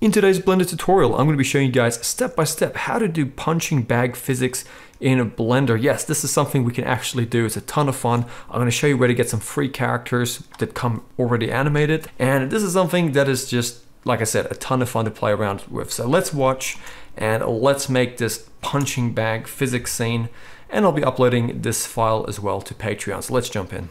In today's Blender tutorial, I'm going to be showing you guys step by step how to do punching bag physics in Blender. Yes, this is something we can actually do. It's a ton of fun. I'm going to show you where to get some free characters that come already animated. And this is something that is just, like I said, a ton of fun to play around with. So let's watch and let's make this punching bag physics scene. And I'll be uploading this file as well to Patreon. So let's jump in.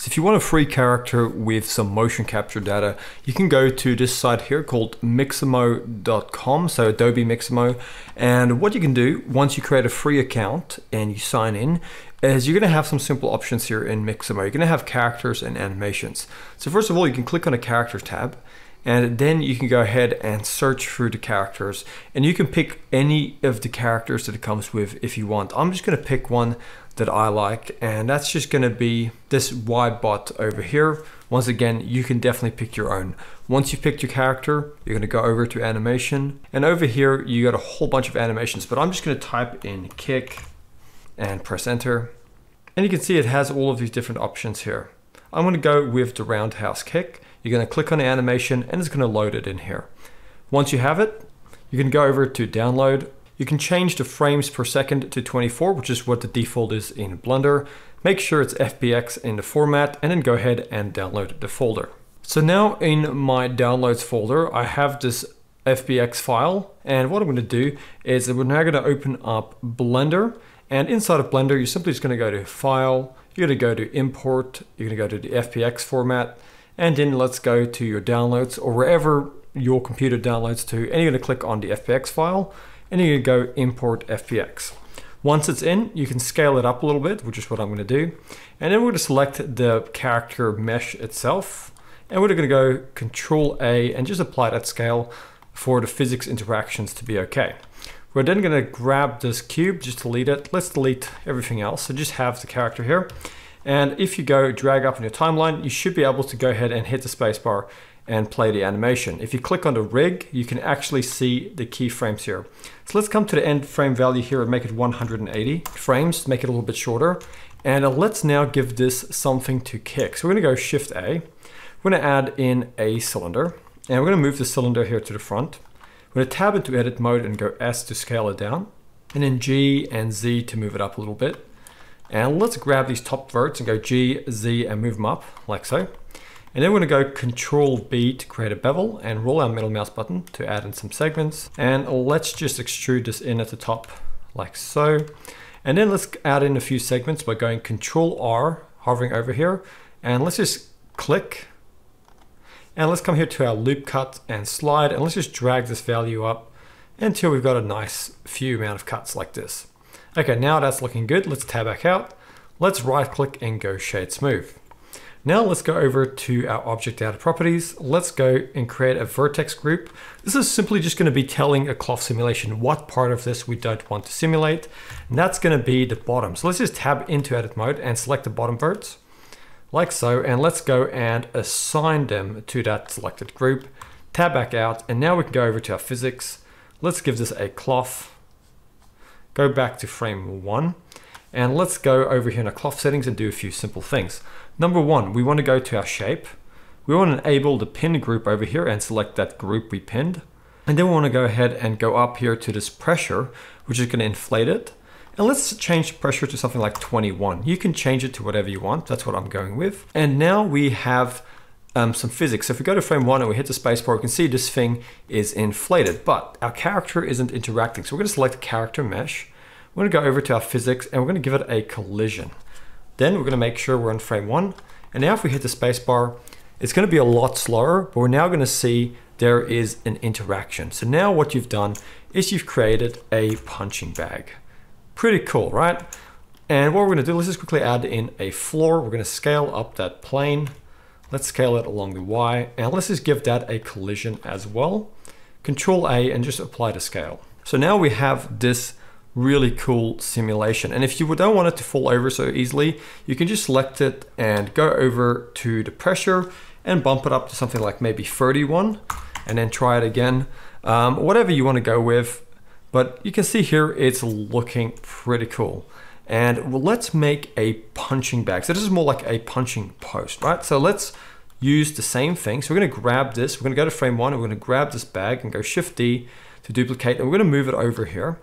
So if you want a free character with some motion capture data, you can go to this site here called mixamo.com, so Adobe Mixamo. And what you can do once you create a free account and you sign in, is you're gonna have some simple options here in Mixamo. You're gonna have characters and animations. So first of all, you can click on a character tab and then you can go ahead and search through the characters and you can pick any of the characters that it comes with if you want. I'm just gonna pick one that I like and that's just going to be this Y-bot over here. Once again, you can definitely pick your own. Once you've picked your character, you're going to go over to animation and over here you got a whole bunch of animations but I'm just going to type in kick and press enter and you can see it has all of these different options here. I'm going to go with the roundhouse kick. You're going to click on the animation and it's going to load it in here. Once you have it, you can go over to download you can change the frames per second to 24, which is what the default is in Blender. Make sure it's FBX in the format and then go ahead and download the folder. So now in my downloads folder, I have this FBX file. And what I'm gonna do is we're now gonna open up Blender. And inside of Blender, you're simply just gonna go to File, you're gonna go to Import, you're gonna go to the FBX format, and then let's go to your downloads or wherever your computer downloads to, and you're gonna click on the FBX file and you're gonna go import FBX. Once it's in, you can scale it up a little bit, which is what I'm gonna do. And then we're gonna select the character mesh itself. And we're gonna go Control A and just apply that scale for the physics interactions to be okay. We're then gonna grab this cube, just delete it. Let's delete everything else. So just have the character here. And if you go drag up on your timeline, you should be able to go ahead and hit the spacebar and play the animation. If you click on the rig, you can actually see the keyframes here. So let's come to the end frame value here and make it 180 frames, make it a little bit shorter. And uh, let's now give this something to kick. So we're gonna go Shift A. We're gonna add in a cylinder and we're gonna move the cylinder here to the front. We're gonna tab into edit mode and go S to scale it down and then G and Z to move it up a little bit. And let's grab these top verts and go G, Z and move them up like so. And then we're gonna go Control B to create a bevel and roll our middle mouse button to add in some segments. And let's just extrude this in at the top like so. And then let's add in a few segments by going Control R, hovering over here. And let's just click. And let's come here to our loop cut and slide. And let's just drag this value up until we've got a nice few amount of cuts like this. Okay, now that's looking good. Let's tab back out. Let's right click and go shade smooth. Now let's go over to our object data properties. Let's go and create a vertex group. This is simply just gonna be telling a cloth simulation what part of this we don't want to simulate. And that's gonna be the bottom. So let's just tab into edit mode and select the bottom verts like so. And let's go and assign them to that selected group. Tab back out. And now we can go over to our physics. Let's give this a cloth. Go back to frame one. And let's go over here in our cloth settings and do a few simple things. Number one, we want to go to our shape. We want to enable the pin group over here and select that group we pinned. And then we want to go ahead and go up here to this pressure, which is going to inflate it. And let's change pressure to something like 21. You can change it to whatever you want. That's what I'm going with. And now we have um, some physics. So if we go to frame one and we hit the spacebar, we can see this thing is inflated, but our character isn't interacting. So we're gonna select the character mesh. We're gonna go over to our physics and we're gonna give it a collision. Then we're gonna make sure we're in frame one. And now if we hit the spacebar, it's gonna be a lot slower, but we're now gonna see there is an interaction. So now what you've done is you've created a punching bag. Pretty cool, right? And what we're gonna do, let's just quickly add in a floor. We're gonna scale up that plane. Let's scale it along the Y. And let's just give that a collision as well. Control A and just apply the scale. So now we have this really cool simulation. And if you don't want it to fall over so easily, you can just select it and go over to the pressure and bump it up to something like maybe 31 and then try it again. Um, whatever you want to go with, but you can see here it's looking pretty cool. And let's make a punching bag. So this is more like a punching post, right? So let's use the same thing. So we're gonna grab this, we're gonna go to frame one, and we're gonna grab this bag and go Shift D to duplicate, and we're gonna move it over here.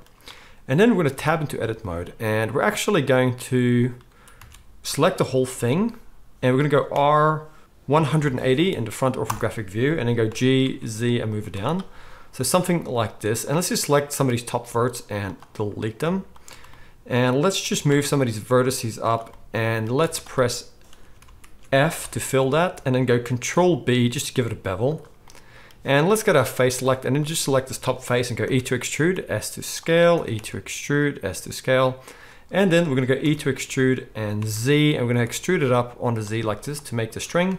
And then we're gonna tab into edit mode, and we're actually going to select the whole thing, and we're gonna go R 180 in the front orthographic view, and then go G, Z, and move it down. So something like this, and let's just select some of these top verts and delete them. And let's just move some of these vertices up and let's press F to fill that and then go Control B just to give it a bevel. And let's get our face select and then just select this top face and go E to extrude, S to scale, E to extrude, S to scale. And then we're gonna go E to extrude and Z and we're gonna extrude it up onto Z like this to make the string.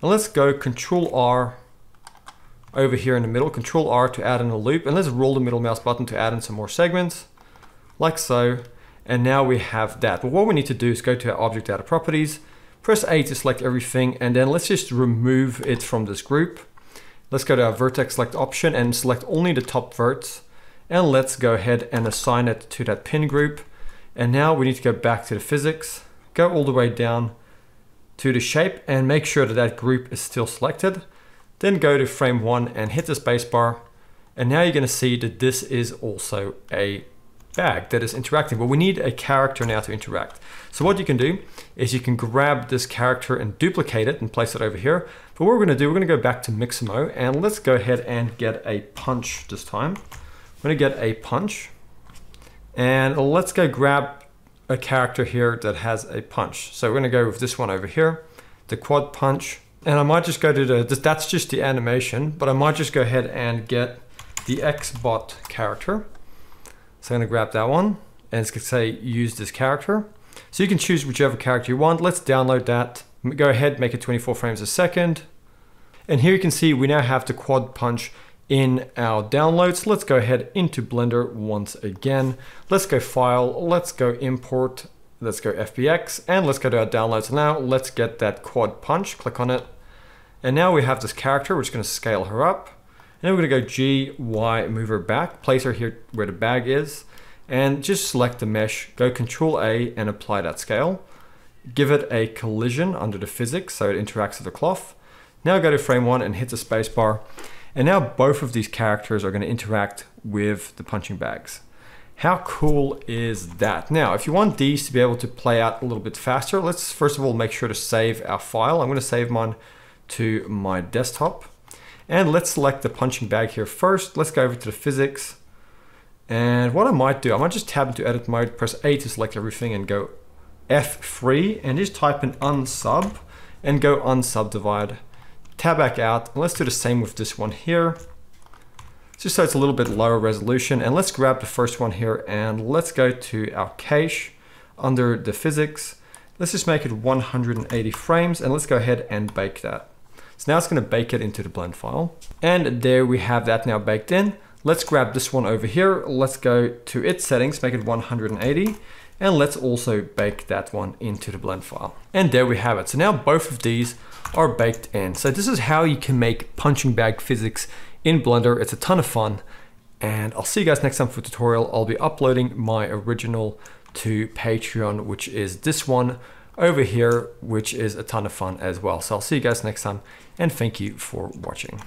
And let's go Control R over here in the middle, Control R to add in a loop. And let's roll the middle mouse button to add in some more segments like so. And now we have that. But what we need to do is go to our object data properties, press A to select everything, and then let's just remove it from this group. Let's go to our vertex select option and select only the top verts. And let's go ahead and assign it to that pin group. And now we need to go back to the physics, go all the way down to the shape and make sure that that group is still selected. Then go to frame one and hit the spacebar. And now you're gonna see that this is also a bag that is interacting, but we need a character now to interact. So what you can do is you can grab this character and duplicate it and place it over here. But what we're gonna do, we're gonna go back to Mixamo and let's go ahead and get a punch this time. I'm gonna get a punch and let's go grab a character here that has a punch. So we're gonna go with this one over here, the quad punch. And I might just go to the, that's just the animation, but I might just go ahead and get the Xbot character. So I'm gonna grab that one and it's gonna say use this character. So you can choose whichever character you want. Let's download that. Go ahead, make it 24 frames a second. And here you can see we now have the quad punch in our downloads. Let's go ahead into Blender once again. Let's go file, let's go import, let's go FBX, and let's go to our downloads now. Let's get that quad punch, click on it. And now we have this character, we're just gonna scale her up. And then we're gonna go G, Y, move her back, place her here where the bag is, and just select the mesh, go Control A and apply that scale. Give it a collision under the physics so it interacts with the cloth. Now go to frame one and hit the spacebar. And now both of these characters are gonna interact with the punching bags. How cool is that? Now, if you want these to be able to play out a little bit faster, let's first of all make sure to save our file. I'm gonna save mine to my desktop. And let's select the punching bag here first. Let's go over to the physics. And what I might do, I might just tab into edit mode, press A to select everything and go F3 and just type in unsub and go unsubdivide. Tab back out. And let's do the same with this one here. Just so it's a little bit lower resolution. And let's grab the first one here and let's go to our cache under the physics. Let's just make it 180 frames and let's go ahead and bake that. So now it's gonna bake it into the blend file. And there we have that now baked in. Let's grab this one over here. Let's go to its settings, make it 180. And let's also bake that one into the blend file. And there we have it. So now both of these are baked in. So this is how you can make punching bag physics in Blender. It's a ton of fun. And I'll see you guys next time for a tutorial. I'll be uploading my original to Patreon, which is this one over here, which is a ton of fun as well. So I'll see you guys next time and thank you for watching.